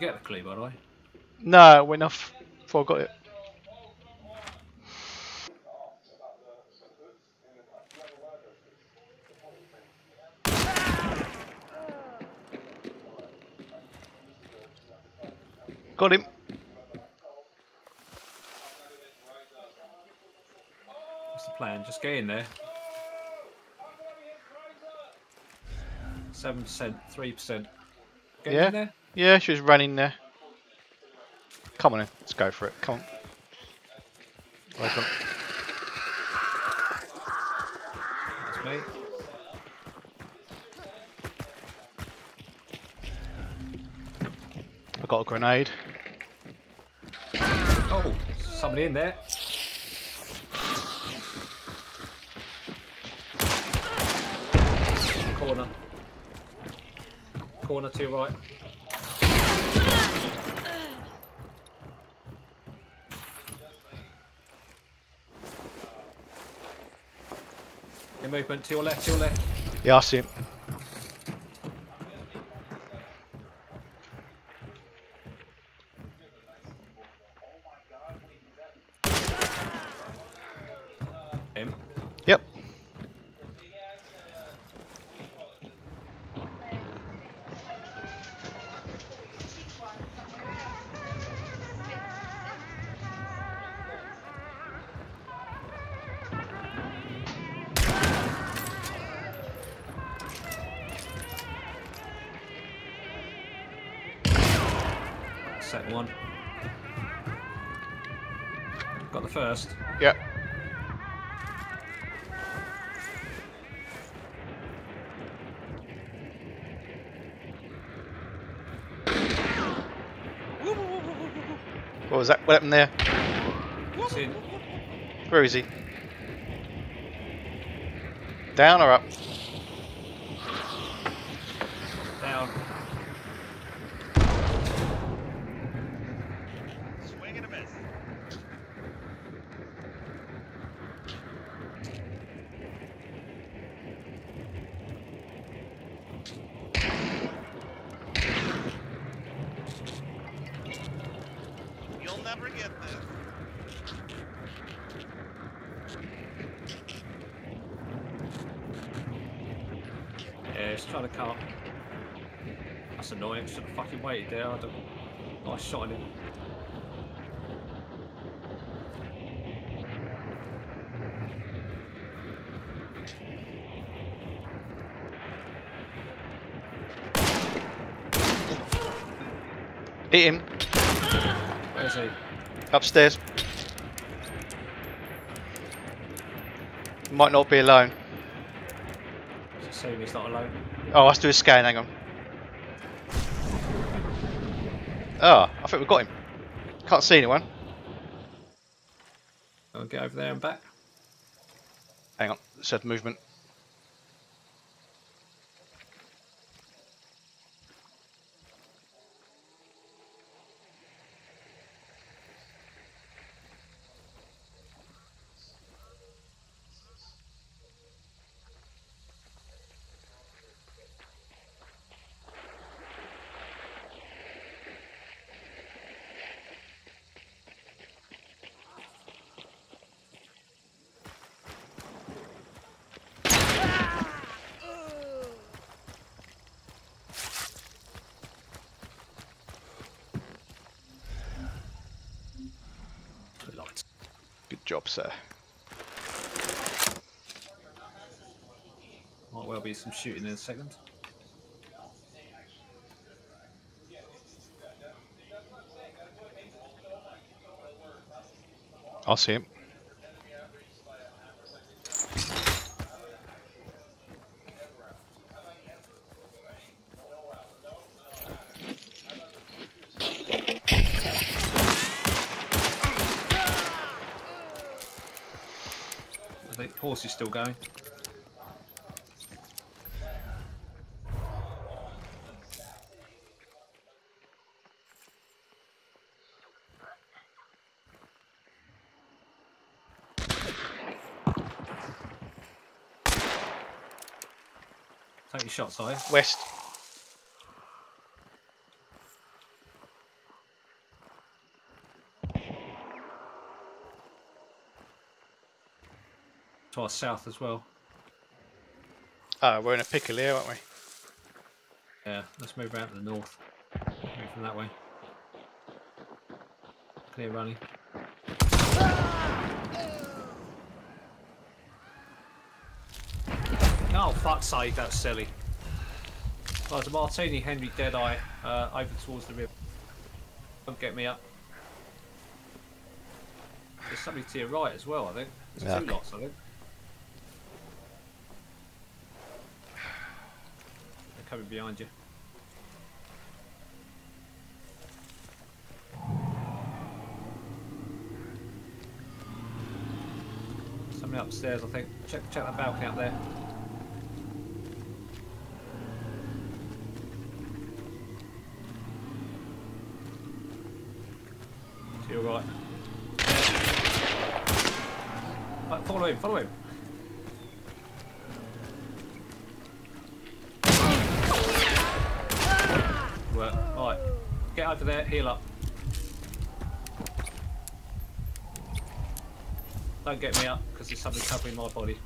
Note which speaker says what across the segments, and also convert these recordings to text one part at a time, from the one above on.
Speaker 1: Get the clue, by the way.
Speaker 2: No, it went off before I got it. Got him.
Speaker 1: What's the plan? Just get in there. Seven percent, three percent. Get
Speaker 2: Yeah.
Speaker 1: in there.
Speaker 2: Yeah, she was running there. Come on in, let's go for it. Come on. Welcome.
Speaker 1: That's me.
Speaker 2: I got a grenade.
Speaker 1: Oh, somebody in there. Corner. Corner to your right. Movement to your left, to your left.
Speaker 2: Yeah, I see him.
Speaker 1: Second one. Got the first.
Speaker 2: Yep. What was that? What happened there? Where is he? Down or up?
Speaker 1: Down.
Speaker 3: Swing and a miss. You'll never get this.
Speaker 1: Yeah, it's trying to cut. That's annoying. Should have fucking waited there. I don't. Nice shot on him.
Speaker 2: Hit him.
Speaker 1: Where is he?
Speaker 2: Upstairs. Might not be alone.
Speaker 1: Just assume he's not alone.
Speaker 2: Oh, let's do a scan, hang on. Oh, I think we've got him. Can't see anyone.
Speaker 1: I'll get over there and back.
Speaker 2: Hang on, said movement. Job, sir.
Speaker 1: Might well be some shooting in a second.
Speaker 2: I'll see him.
Speaker 1: I think horse is still going. Take your shots, I.
Speaker 2: West.
Speaker 1: To our south as well.
Speaker 2: Oh, we're in a pickle here, aren't we?
Speaker 1: Yeah, let's move around to the north. Move from that way. Clear running. Oh, fuck's sake, that's silly. Oh, there's a Martini Henry Deadeye uh, over towards the river. Don't get me up. There's somebody to your right as well, I think. There's
Speaker 2: Yeah,
Speaker 1: two
Speaker 2: okay.
Speaker 1: lots, I think. Coming behind you. Somebody upstairs, I think. Check check that balcony up there. To your right. Right, follow him, follow him. Work. Right. Get over there, heal up. Don't get me up, because there's something covering my body.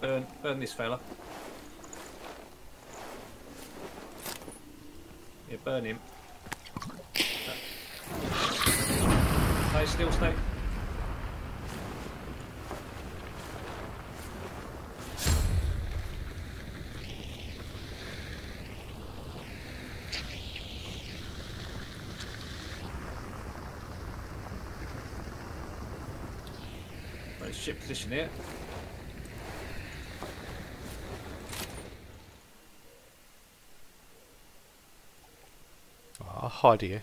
Speaker 1: Burn, burn this fella. Yeah, burn him. Stay still, stay. Ship position here.
Speaker 2: Oh, I'll hide here.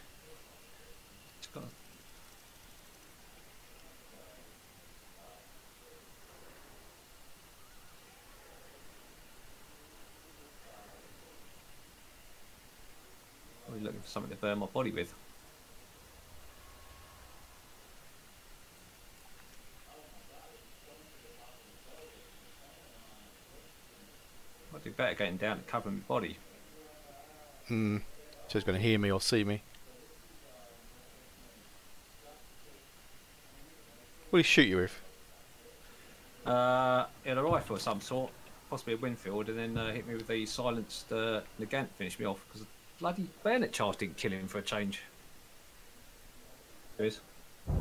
Speaker 1: Looking for something to burn my body with. Better getting down and covering my body.
Speaker 2: Hmm. So he's going to hear me or see me. What did he shoot you with?
Speaker 1: Uh, in a rifle of some sort, possibly a Winfield, and then uh, hit me with the silenced uh, Nagant, finished me off because the bloody bayonet charge didn't kill him for a change. There is. To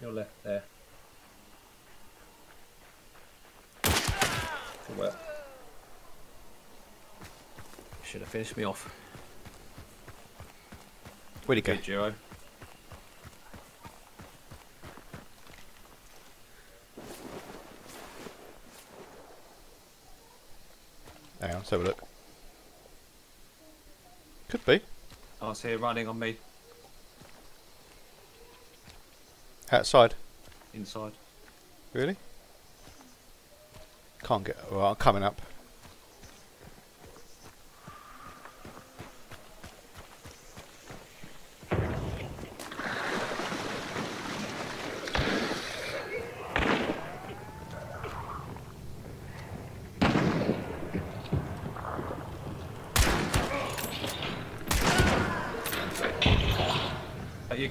Speaker 1: your left there. Work. Should have finished me off.
Speaker 2: Where'd he go?
Speaker 1: Good, Giro.
Speaker 2: Hang on, let's have a look. Could be.
Speaker 1: Oh, I see here running on me
Speaker 2: Outside.
Speaker 1: inside.
Speaker 2: Really? Can't get. Well, I'm coming up.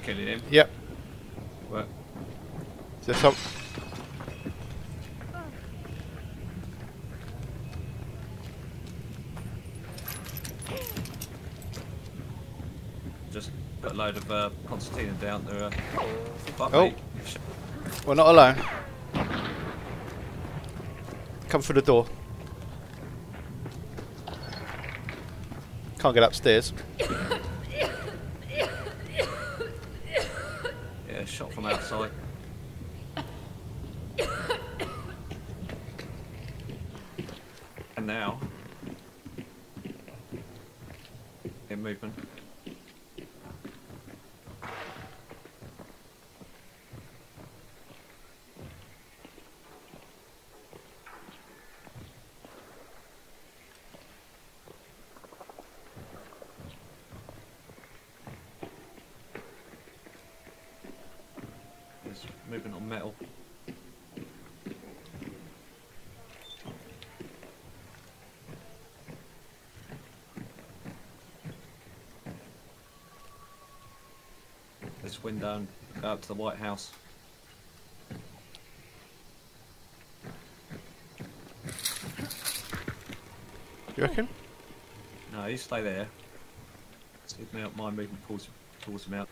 Speaker 1: Killing him?
Speaker 2: Yep.
Speaker 1: Work.
Speaker 2: Is there some?
Speaker 1: Just put a load of uh, down there. Uh, fuck
Speaker 2: Oh. We're not alone. Come through the door. Can't get upstairs.
Speaker 1: Yeah, shot from outside. and now, in movement. is on metal. This window go up to the White House.
Speaker 2: You reckon?
Speaker 1: No, you stay there. See if my movement pulls, pulls him out.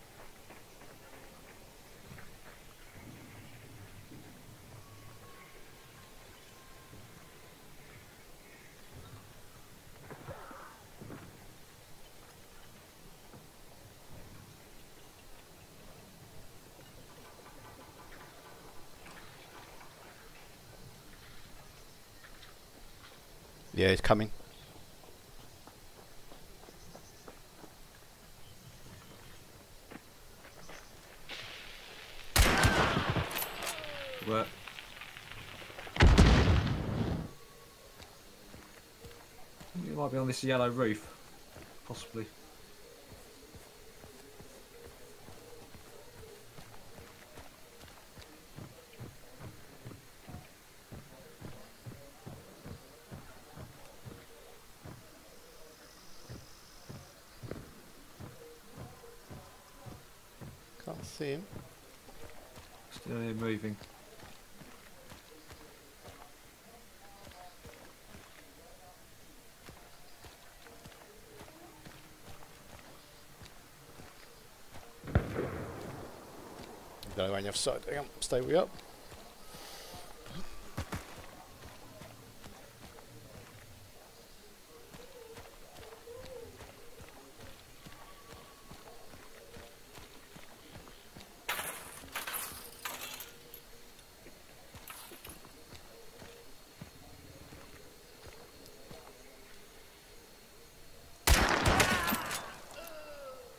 Speaker 2: Yeah, he's coming.
Speaker 1: Work. You might be on this yellow roof, possibly.
Speaker 2: See him.
Speaker 1: Still here moving.
Speaker 2: Go around the other side. Hang on, stay way up.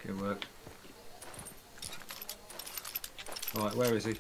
Speaker 1: Good work. Right, where is he?